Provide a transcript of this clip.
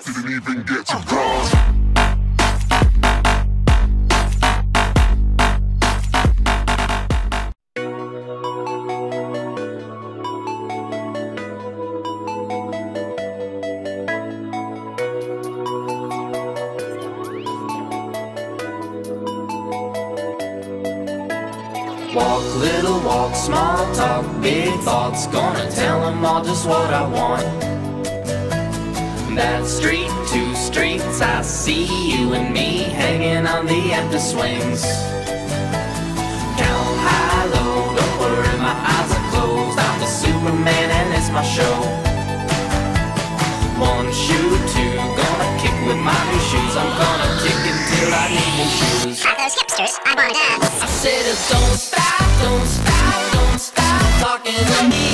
Didn't even get to cross. Walk, little walk, small talk, big thoughts. Gonna tell them all just what I want. That street, two streets, I see you and me hanging on the empty swings. Count high, low, don't worry, my eyes are closed. I'm the Superman and it's my show. One shoe, two, gonna kick with my new shoes. I'm gonna kick until I need new shoes. At those hipsters, I wanna dance. I said, don't stop, don't stop, don't stop talking to me.